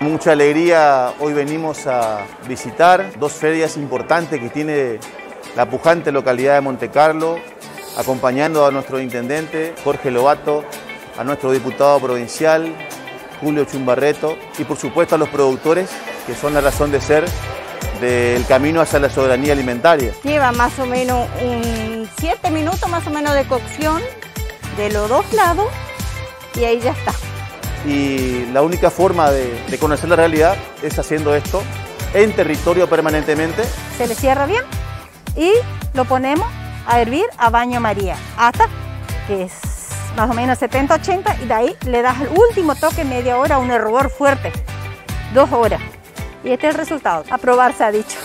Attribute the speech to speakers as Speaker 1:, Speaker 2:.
Speaker 1: Mucha alegría, hoy venimos a visitar dos ferias importantes que tiene la pujante localidad de Monte Carlo, acompañando a nuestro intendente Jorge Lobato, a nuestro diputado provincial Julio Chumbarreto y por supuesto a los productores que son la razón de ser del camino hacia la soberanía alimentaria.
Speaker 2: Lleva más o menos un 7 minutos más o menos de cocción de los dos lados y ahí ya está.
Speaker 1: Y la única forma de, conocer la realidad es haciendo esto en territorio permanentemente.
Speaker 2: Se le cierra bien y lo ponemos a hervir a baño María hasta que es más o menos 70-80 y de ahí le das el último toque media hora, un hervor fuerte, dos horas. Y este es el resultado. A probar se ha dicho.